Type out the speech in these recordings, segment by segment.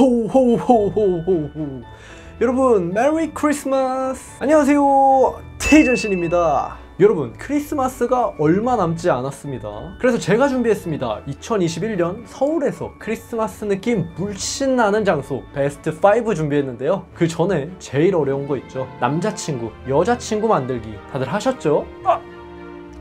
호호호호호호 여러분 Merry Christmas. 안녕하세요. 티준신입니다. 여러분 크리스마스가 얼마 남지 않았습니다. 그래서 제가 준비했습니다. 2021년 서울에서 크리스마스 느낌 물씬 나는 장소 베스트 5 준비했는데요. 그 전에 제일 어려운 거 있죠. 남자친구 여자친구 만들기. 다들 하셨죠? 아!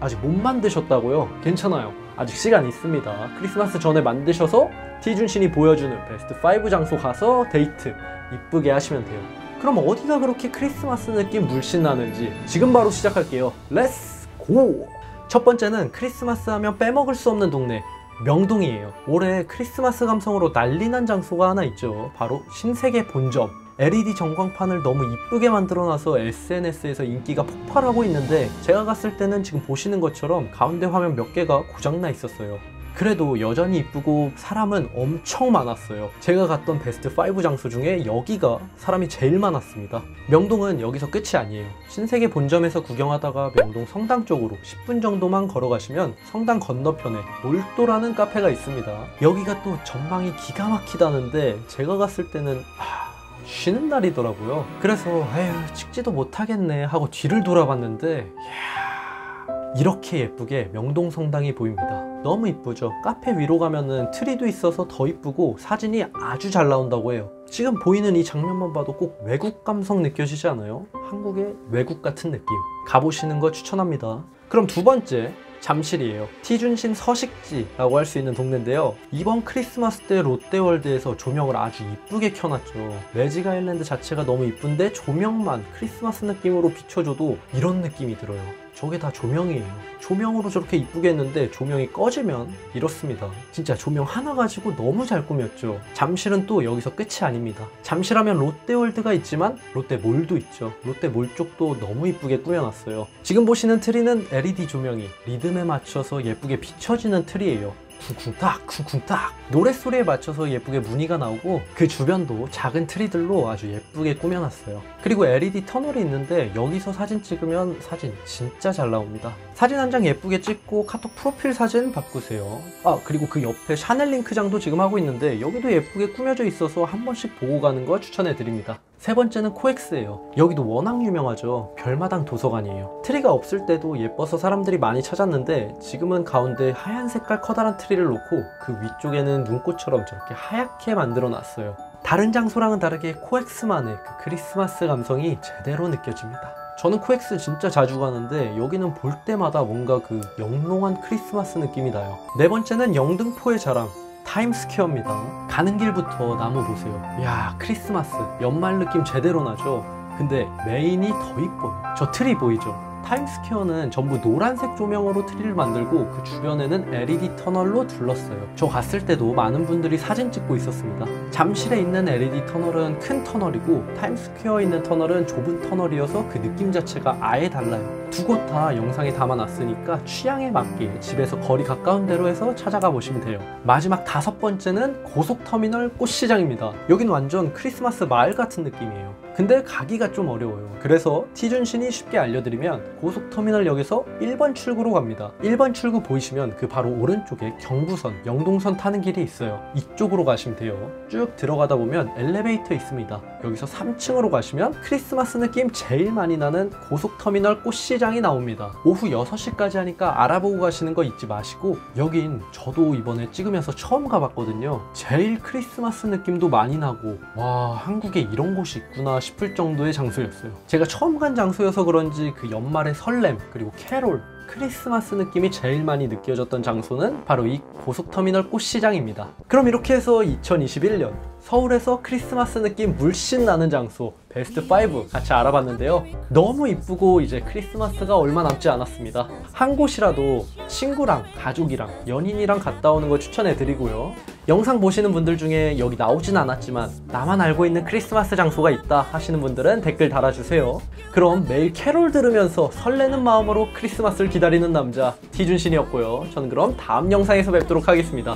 아직 못 만드셨다고요? 괜찮아요 아직 시간 있습니다. 크리스마스 전에 만드셔서 티준신이 보여주는 베스트 5 장소 가서 데이트 이쁘게 하시면 돼요. 그럼 어디가 그렇게 크리스마스 느낌 물씬 나는지 지금 바로 시작할게요. Let's go! 첫 번째는 크리스마스 하면 빼먹을 수 없는 동네 명동이에요. 올해 크리스마스 감성으로 난리난 장소가 하나 있죠. 바로 신세계 본점 LED 전광판을 너무 이쁘게 만들어놔서 SNS에서 인기가 폭발하고 있는데 제가 갔을 때는 지금 보시는 것처럼 가운데 화면 몇 개가 고장나 있었어요. 그래도 여전히 이쁘고 사람은 엄청 많았어요. 제가 갔던 베스트 5 장소 중에 여기가 사람이 제일 많았습니다. 명동은 여기서 끝이 아니에요. 신세계 본점에서 구경하다가 명동 성당 쪽으로 10분 정도만 걸어가시면 성당 건너편에 몰도라는 카페가 있습니다. 여기가 또 전망이 기가 막히다는데 제가 갔을 때는 하... 쉬는 날이더라고요. 그래서 에휴 찍지도 못하겠네 하고 뒤를 돌아봤는데 이야, 이렇게 예쁘게 명동 성당이 보입니다. 너무 이쁘죠? 카페 위로 가면은 트리도 있어서 더 이쁘고 사진이 아주 잘 나온다고 해요. 지금 보이는 이 장면만 봐도 꼭 외국 감성 느껴지지 않아요? 한국의 외국 같은 느낌. 가보시는 거 추천합니다. 그럼 두 번째 잠실이에요. 티준신 서식지라고 할 수 있는 동네인데요. 이번 크리스마스 때 롯데월드에서 조명을 아주 이쁘게 켜놨죠. 매직 아일랜드 자체가 너무 이쁜데 조명만 크리스마스 느낌으로 비춰줘도 이런 느낌이 들어요 저게 다 조명이에요. 조명으로 저렇게 이쁘게 했는데 조명이 꺼지면 이렇습니다. 진짜 조명 하나 가지고 너무 잘 꾸몄죠. 잠실은 또 여기서 끝이 아닙니다. 잠실하면 롯데월드가 있지만 롯데몰도 있죠. 롯데몰 쪽도 너무 이쁘게 꾸며놨어요. 지금 보시는 트리는 LED 조명이 리듬에 맞춰서 예쁘게 비춰지는 트리예요 쿵쿵딱 쿵쿵딱. 노랫소리에 맞춰서 예쁘게 무늬가 나오고 그 주변도 작은 트리들로 아주 예쁘게 꾸며놨어요. 그리고 LED 터널이 있는데 여기서 사진 찍으면 사진 진짜 잘 나옵니다. 사진 한 장 예쁘게 찍고 카톡 프로필 사진 바꾸세요. 아 그리고 그 옆에 샤넬 링크장도 지금 하고 있는데 여기도 예쁘게 꾸며져 있어서 한 번씩 보고 가는 거 추천해 드립니다 세 번째는 코엑스예요. 여기도 워낙 유명하죠. 별마당 도서관이에요. 트리가 없을 때도 예뻐서 사람들이 많이 찾았는데 지금은 가운데 하얀 색깔 커다란 트리를 놓고 그 위쪽에는 눈꽃처럼 저렇게 하얗게 만들어 놨어요. 다른 장소랑은 다르게 코엑스만의 그 크리스마스 감성이 제대로 느껴집니다. 저는 코엑스 진짜 자주 가는데 여기는 볼 때마다 뭔가 그 영롱한 크리스마스 느낌이 나요. 네 번째는 영등포의 자랑 타임스퀘어입니다. 가는 길부터 나무 보세요. 야 크리스마스. 연말 느낌 제대로 나죠? 근데 메인이 더 이뻐요. 저 트리 보이죠 타임스퀘어는 전부 노란색 조명으로 트리를 만들고 그 주변에는 LED 터널로 둘렀어요. 저 갔을 때도 많은 분들이 사진 찍고 있었습니다. 잠실에 있는 LED 터널은 큰 터널이고 타임스퀘어에 있는 터널은 좁은 터널이어서 그 느낌 자체가 아예 달라요. 두 곳 다 영상에 담아놨으니까 취향에 맞게 집에서 거리 가까운 데로 해서 찾아가 보시면 돼요. 마지막 다섯 번째는 고속터미널 꽃시장입니다. 여긴 완전 크리스마스 마을 같은 느낌이에요 근데 가기가 좀 어려워요. 그래서 티준신이 쉽게 알려드리면 고속터미널역에서 1번 출구로 갑니다. 1번 출구 보이시면 그 바로 오른쪽에 경부선, 영동선 타는 길이 있어요. 이쪽으로 가시면 돼요. 쭉 들어가다 보면 엘리베이터 있습니다. 여기서 3층으로 가시면 크리스마스 느낌 제일 많이 나는 고속터미널 꽃시장이 나옵니다. 오후 6시까지 하니까 알아보고 가시는 거 잊지 마시고 여긴 저도 이번에 찍으면서 처음 가봤거든요. 제일 크리스마스 느낌도 많이 나고 와 한국에 이런 곳이 있구나 싶을 정도의 장소였어요. 제가 처음 간 장소여서 그런지 그 연말의 설렘 그리고 캐롤 크리스마스 느낌이 제일 많이 느껴졌던 장소는 바로 이 고속터미널 꽃시장입니다. 그럼 이렇게 해서 2021년 서울에서 크리스마스 느낌 물씬 나는 장소 베스트 5 같이 알아봤는데요. 너무 이쁘고 이제 크리스마스가 얼마 남지 않았습니다. 한 곳이라도 친구랑 가족이랑 연인이랑 갔다 오는 걸 추천해 드리고요 영상 보시는 분들 중에 여기 나오진 않았지만 나만 알고 있는 크리스마스 장소가 있다 하시는 분들은 댓글 달아주세요. 그럼 매일 캐롤 들으면서 설레는 마음으로 크리스마스를 기다리는 남자 티준신이었고요. 저는 그럼 다음 영상에서 뵙도록 하겠습니다.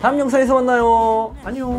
다음 영상에서 만나요. 안녕